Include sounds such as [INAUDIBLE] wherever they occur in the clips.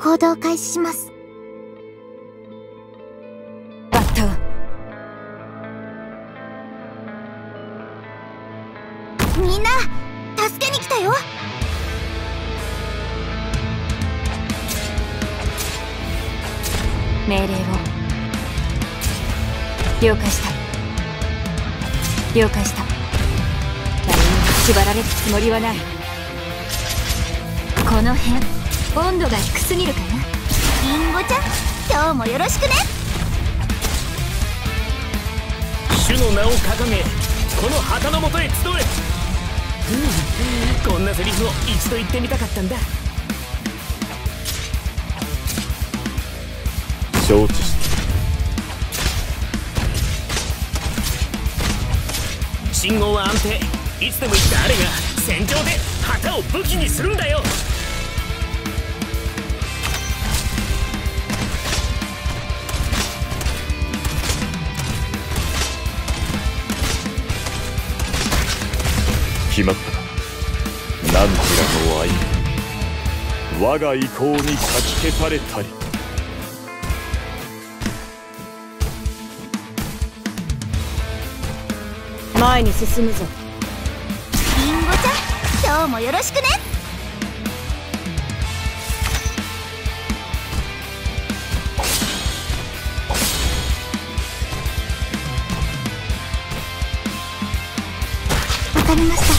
行動開始します。バッタみんな助けに来たよ。命令を。了解した。了解した。誰にも縛られるつもりはない。この辺温度が低すぎるかな。リンゴちゃん今日もよろしくね。主の名を掲げこの旗のもとへ集え。うんこんなセリフを一度言ってみたかったんだ。承知した信号は安定。いつでも誰が戦場で旗を武器にするんだよ決まった何時らの愛我が意向にかき消されたり。前に進むぞ。リンゴちゃん今日もよろしくね。わかりました。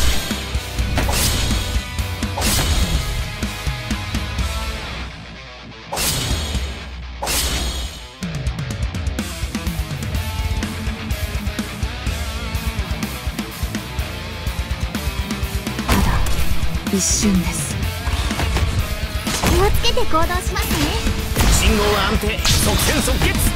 一瞬です。気をつけて行動しますね。信号は安定。即戦即決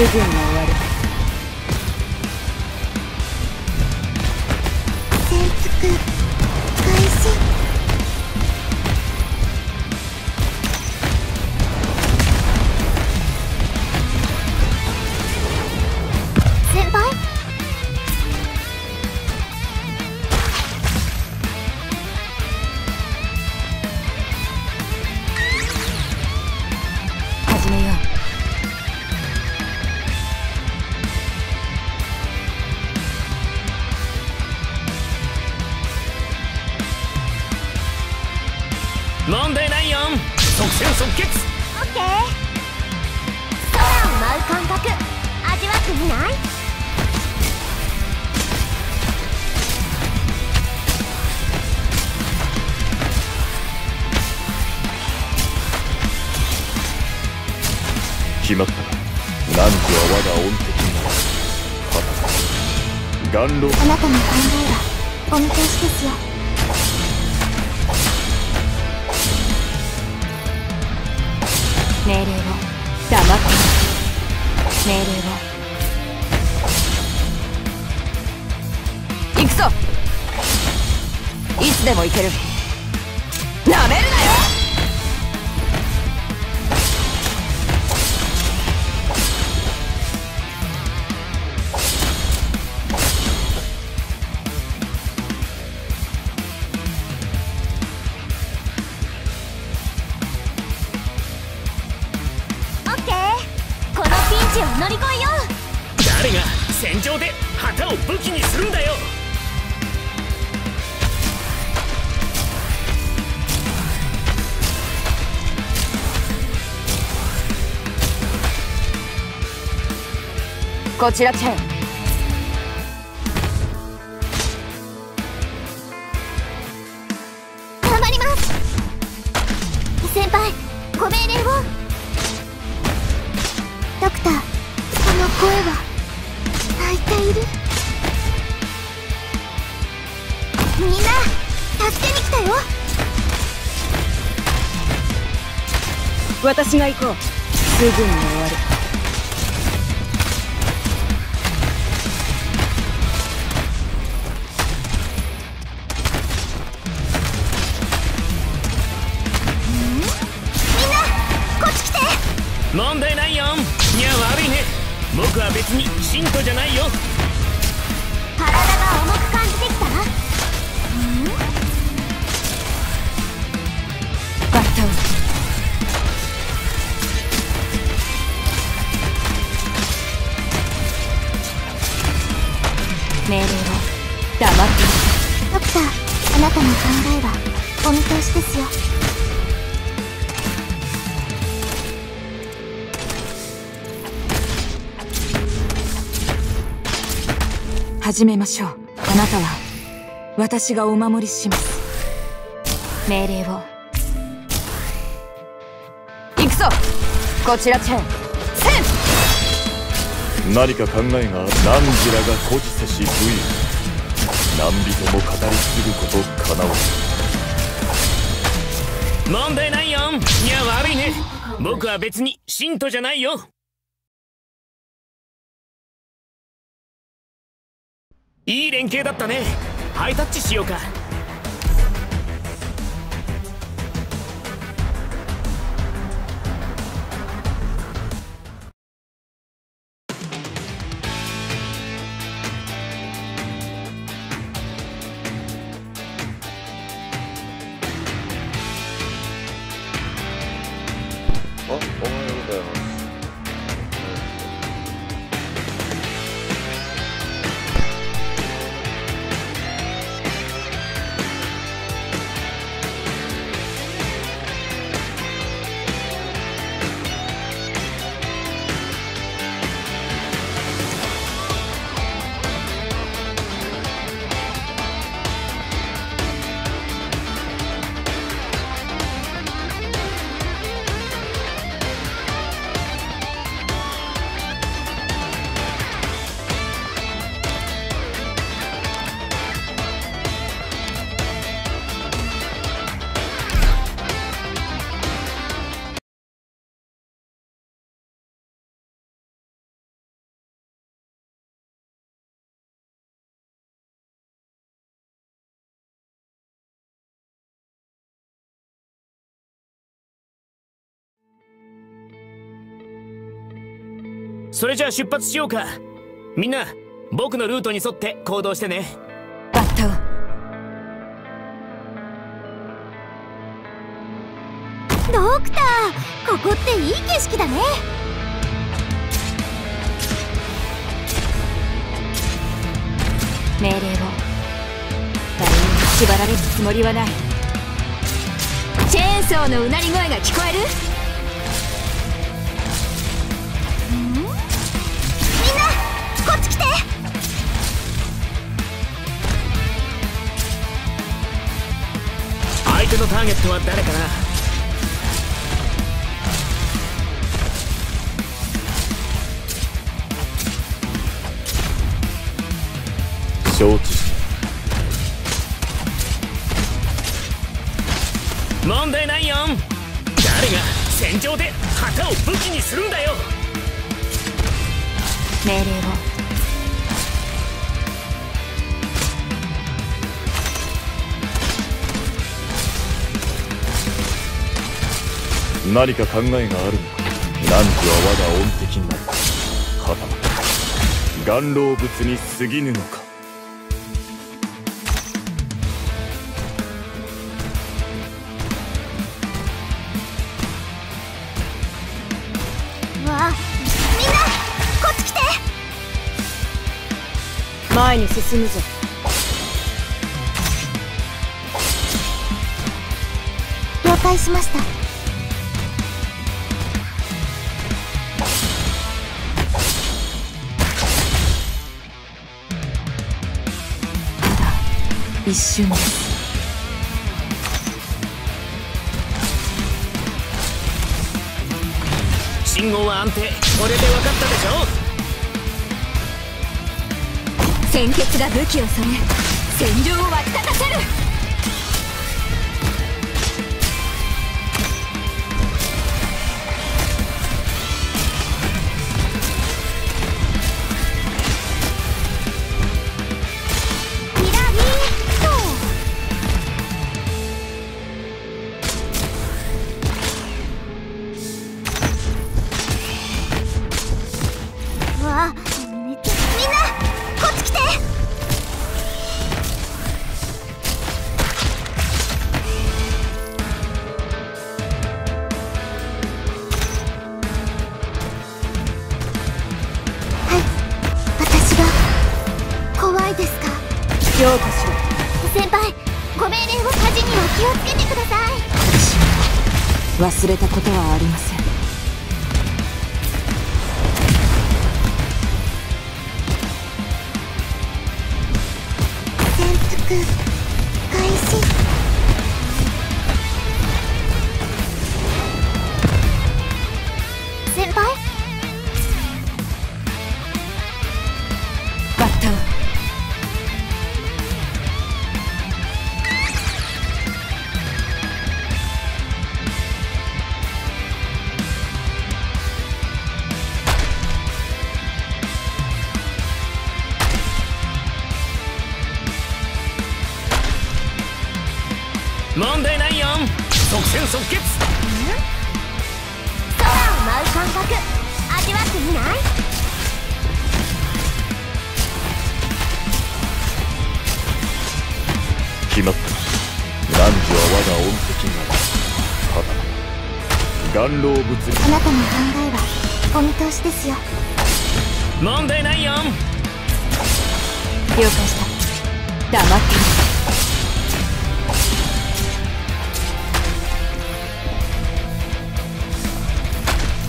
すぐに終わる決まった。な何時は我が恩敵に。なるはた元老あなたの考えはお見通しですよ。命令を黙って。命令を。行くぞ。いつでも行ける。なめる。こちらチェン先輩ご命令を。ドクターその声は泣いている。みんな助けに来たよ。私が行こう。すぐに回る。問題ないよ。いや悪いね。僕は別に信徒じゃないよ。体が重く感じてきた？バッタを命令を。黙ってドクターあなたの考えはお見通しですよ始めましょう。あなたは私がお守りします。命令を。行くぞ。こちらチェン。セン何か考えが何時らが孤児せし武勇何人も語り継ぐことかなわず問題ないよ。いや悪いね。僕は別に信徒じゃないよいい連携だったね。ハイタッチしようか。それじゃあ出発しようか。みんな僕のルートに沿って行動してね。バッタをドクターここっていい景色だね。命令を。誰にも縛られるつもりはない。チェーンソーのうなり声が聞こえる？て。相手のターゲットは誰かな？承知し問題ないよ。誰が戦場で旗を武器にするんだよ。命令を何か考えがあるのか。何時は我が恩敵になるはた。また眼老物に過ぎぬのか。わあみんなこっち来て。前に進むぞ。了解しました一瞬。です信号は安定。これで分かったでしょ？鮮血が武器を染め戦場を沸き立たせる強化しろ先輩ご命令を火事には気をつけてください。私は忘れたことはありません。潜伏開始問題ないよ。即戦即決。空を舞う感覚味わってみない？決まった。男女は我が恩敵なりただ。眼老物理あなたの考えはお見通しですよ。問題ないよ。了解した。黙って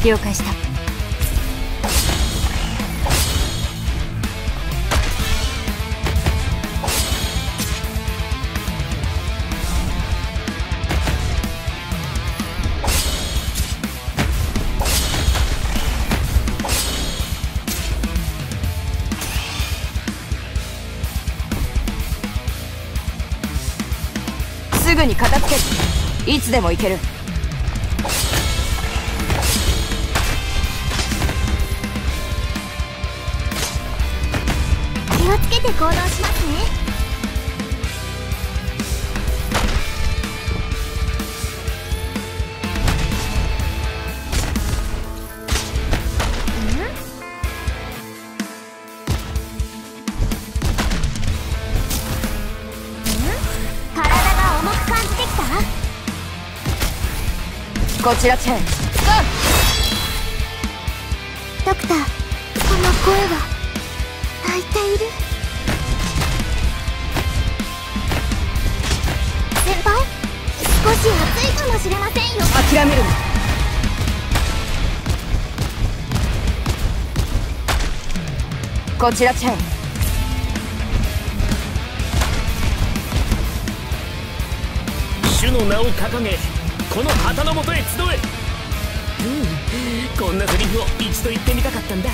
了解した。すぐに片付けるいつでも行ける。気をつけて行動しますね。体が重く感じてきた？こちらチェーンドクターこの声は？泣いる。先輩？少し暑いかもしれませんよ。諦めるな。こちらチェーン。主の名を掲げこの旗のもとへ集え。うん。こんなセリフを一度言ってみたかったんだ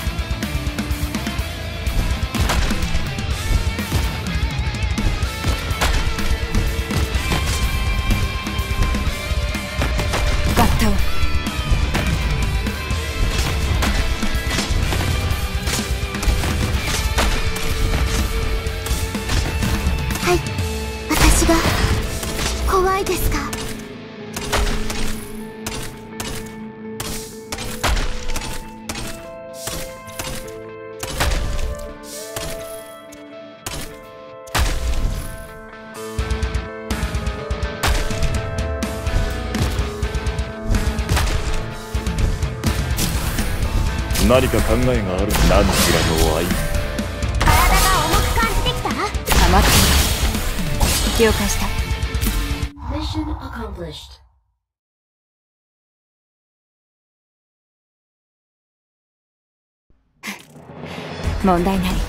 何か考えがある何ちらの愛体が重く感じてきた黙って。了解した。Mission accomplished. [LAUGHS] 問題ない